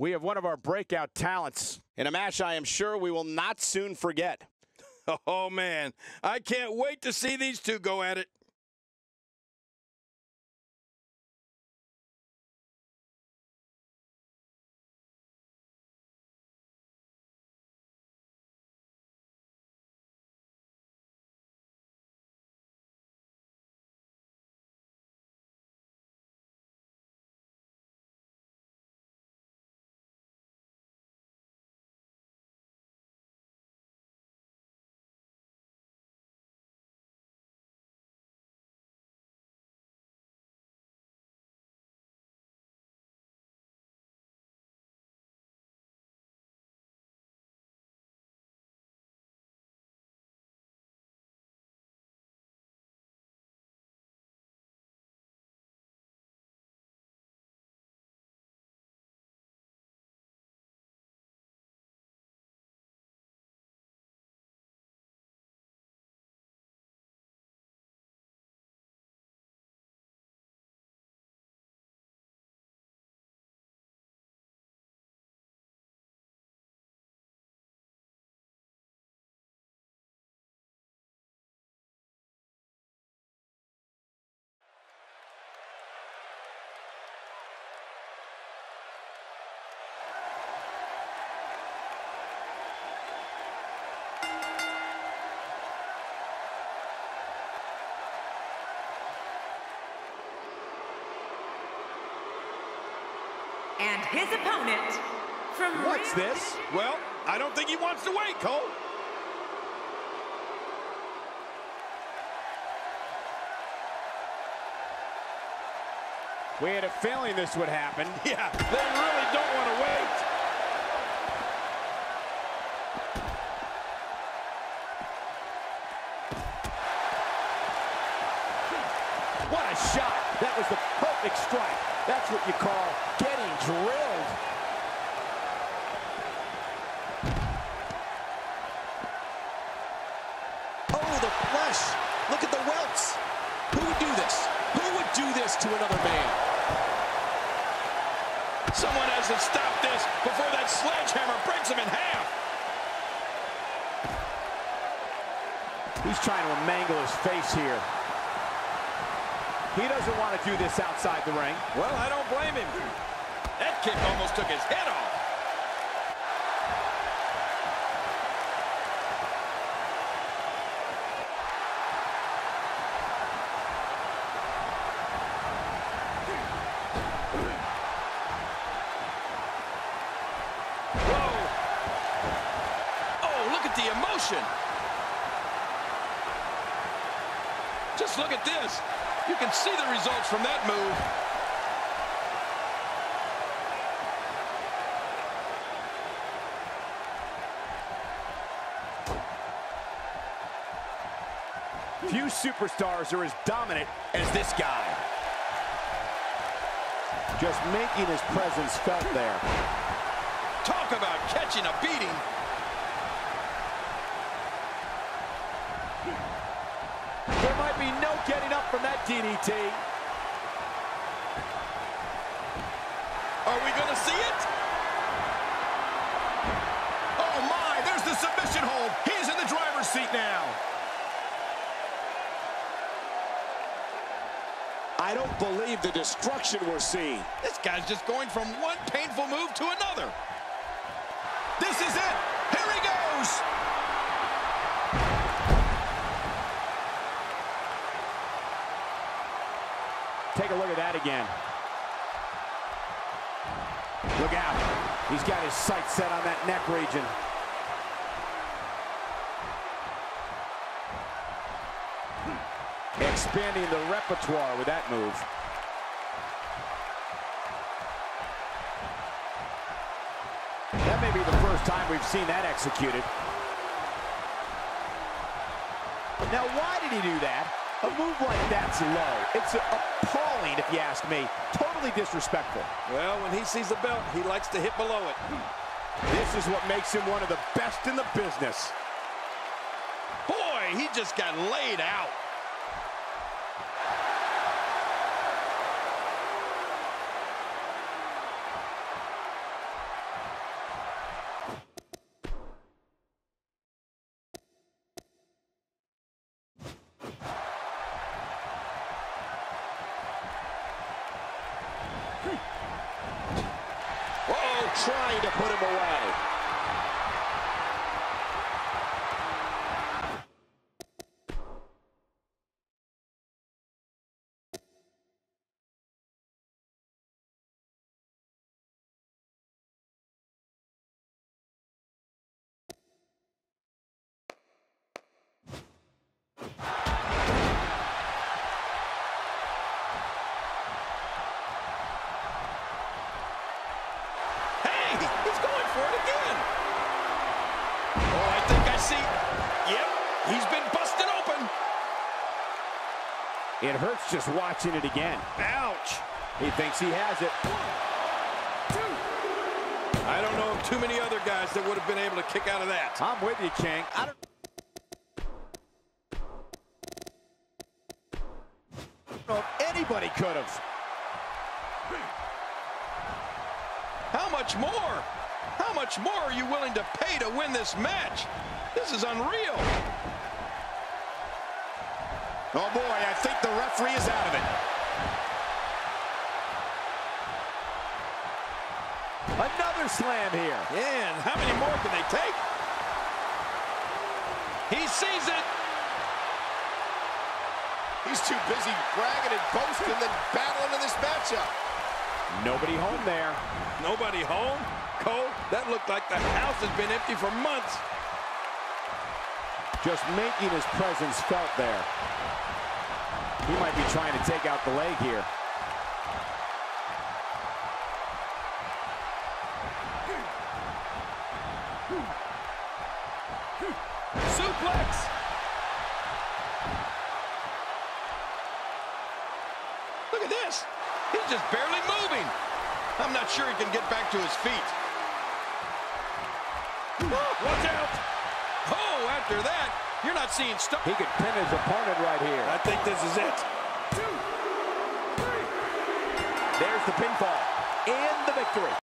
We have one of our breakout talents in a match I am sure we will not soon forget. Oh, man. I can't wait to see these two go at it. And his opponent from What's Rio this? de- Well, I don't think he wants to wait, Cole. We had a feeling this would happen. Yeah, they really don't want to wait. What a shot. That was the perfect strike. That's what you call getting drilled. Oh, the flesh. Look at the welts. Who would do this? Who would do this to another man? Someone has to stop this before that sledgehammer breaks him in half. He's trying to mangle his face here. He doesn't want to do this outside the ring. Well, I don't blame him. That kick almost took his head off. Oh, look at the emotion. Just look at this. You can see the results from that move. Few superstars are as dominant as this guy. Just making his presence felt there. Talk about catching a beating. There might be no getting up from that DDT. Are we going to see it? Oh, my. There's the submission hold. He's in the driver's seat now. I don't believe the destruction we're seeing. This guy's just going from one painful move to another. This is it. Here he goes. Take a look at that again. Look out. He's got his sights set on that neck region. Expanding the repertoire with that move. That may be the first time we've seen that executed. Now, why did he do that? A move like that's low. It's appalling, if you ask me. Totally disrespectful. Well, when he sees the belt, he likes to hit below it. This is what makes him one of the best in the business. Boy, he just got laid out. Trying to put him away. He's been busted open. It hurts just watching it again. Ouch. He thinks he has it. I don't know of too many other guys that would have been able to kick out of that. I'm with you, Chang. I don't anybody could have. How much more? How much more are you willing to pay to win this match? This is unreal. Oh boy, I think the referee is out of it. Another slam here. Yeah, and how many more can they take? He sees it. He's too busy bragging and boasting than battling in this matchup. Nobody home there. Nobody home? Cole, that looked like the house has been empty for months. Just making his presence felt there. He might be trying to take out the leg here. Suplex. Look at this. He's just barely moving. I'm not sure he can get back to his feet. Watch out. After that, you're not seeing stuff. He could pin his opponent right here. I think this is it. There's the pinfall and the victory.